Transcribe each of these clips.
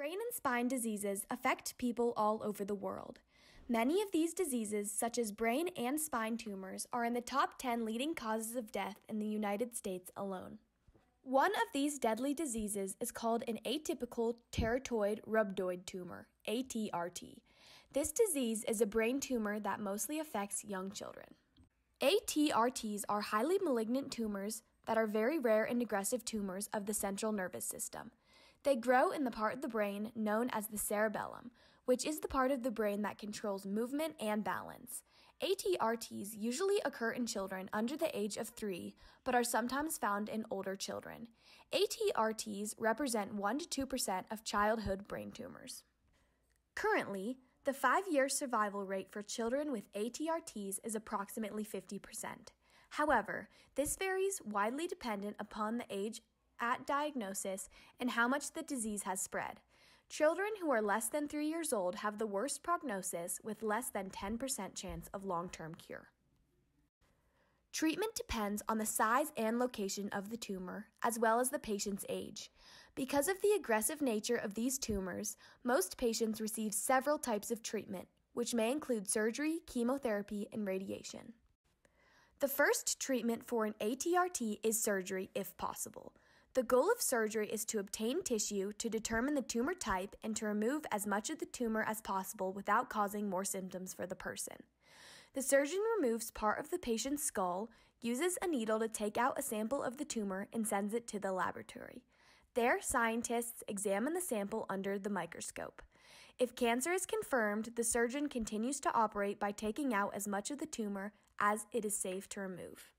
Brain and spine diseases affect people all over the world. Many of these diseases, such as brain and spine tumors, are in the top 10 leading causes of death in the United States alone. One of these deadly diseases is called an atypical teratoid rhabdoid tumor, ATRT. This disease is a brain tumor that mostly affects young children. ATRTs are highly malignant tumors that are very rare and aggressive tumors of the central nervous system. They grow in the part of the brain known as the cerebellum, which is the part of the brain that controls movement and balance. ATRTs usually occur in children under the age of 3, but are sometimes found in older children. ATRTs represent 1 to 2% of childhood brain tumors. Currently, the five year survival rate for children with ATRTs is approximately 50%. However, this varies widely dependent upon the age at diagnosis and how much the disease has spread. Children who are less than three years old have the worst prognosis with less than 10% chance of long term cure. Treatment depends on the size and location of the tumor, as well as the patient's age. Because of the aggressive nature of these tumors, most patients receive several types of treatment, which may include surgery, chemotherapy, and radiation. The first treatment for an ATRT is surgery if possible. The goal of surgery is to obtain tissue to determine the tumor type and to remove as much of the tumor as possible without causing more symptoms for the person. The surgeon removes part of the patient's skull, uses a needle to take out a sample of the tumor, and sends it to the laboratory. There, scientists examine the sample under the microscope. If cancer is confirmed, the surgeon continues to operate by taking out as much of the tumor as it is safe to remove.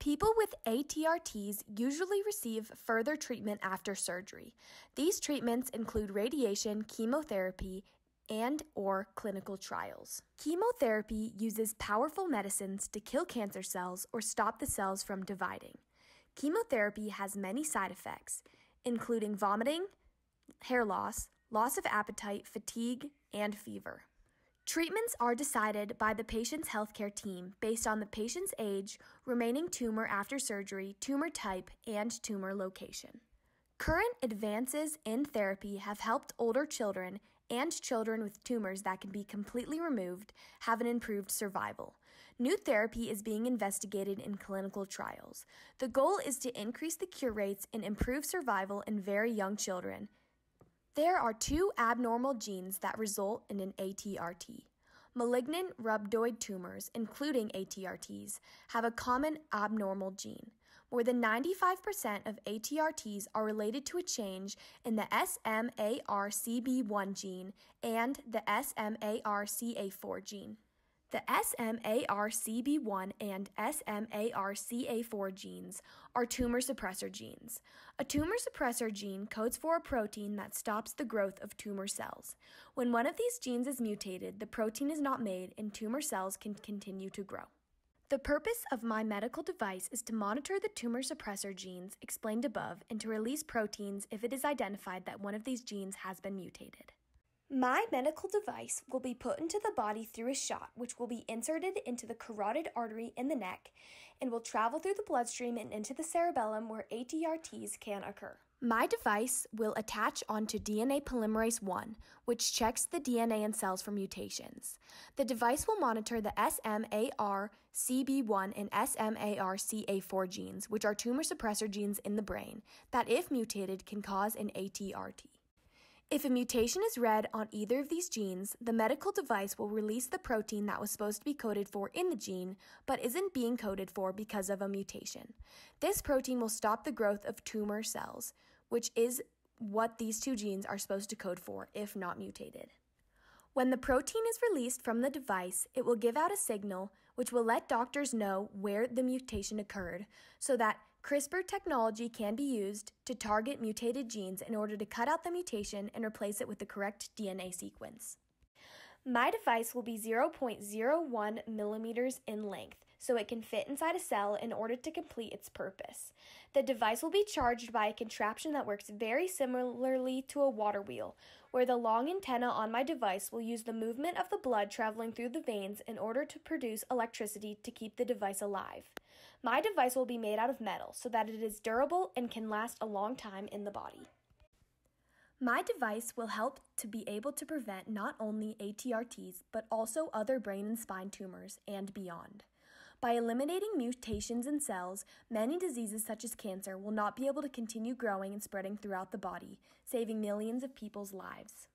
People with ATRTs usually receive further treatment after surgery. These treatments include radiation, chemotherapy, and or clinical trials. Chemotherapy uses powerful medicines to kill cancer cells or stop the cells from dividing. Chemotherapy has many side effects, including vomiting, hair loss, loss of appetite, fatigue, and fever. Treatments are decided by the patient's healthcare team based on the patient's age, remaining tumor after surgery, tumor type, and tumor location. Current advances in therapy have helped older children and children with tumors that can be completely removed have an improved survival. New therapy is being investigated in clinical trials. The goal is to increase the cure rates and improve survival in very young children there are two abnormal genes that result in an ATRT. Malignant rhabdoid tumors, including ATRTs, have a common abnormal gene. More than 95% of ATRTs are related to a change in the SMARCB1 gene and the SMARCA4 gene. The SMARCB1 and SMARCA4 genes are tumor suppressor genes. A tumor suppressor gene codes for a protein that stops the growth of tumor cells. When one of these genes is mutated, the protein is not made and tumor cells can continue to grow. The purpose of my medical device is to monitor the tumor suppressor genes explained above and to release proteins if it is identified that one of these genes has been mutated. My medical device will be put into the body through a shot, which will be inserted into the carotid artery in the neck and will travel through the bloodstream and into the cerebellum where ATRTs can occur. My device will attach onto DNA polymerase 1, which checks the DNA in cells for mutations. The device will monitor the SMARCB1 and SMARCA4 genes, which are tumor suppressor genes in the brain, that if mutated can cause an ATRT. If a mutation is read on either of these genes, the medical device will release the protein that was supposed to be coded for in the gene, but isn't being coded for because of a mutation. This protein will stop the growth of tumor cells, which is what these two genes are supposed to code for if not mutated. When the protein is released from the device, it will give out a signal which will let doctors know where the mutation occurred so that CRISPR technology can be used to target mutated genes in order to cut out the mutation and replace it with the correct DNA sequence. My device will be 0.01 millimeters in length, so it can fit inside a cell in order to complete its purpose. The device will be charged by a contraption that works very similarly to a water wheel, where the long antenna on my device will use the movement of the blood traveling through the veins in order to produce electricity to keep the device alive. My device will be made out of metal so that it is durable and can last a long time in the body. My device will help to be able to prevent not only ATRTs, but also other brain and spine tumors and beyond. By eliminating mutations in cells, many diseases such as cancer will not be able to continue growing and spreading throughout the body, saving millions of people's lives.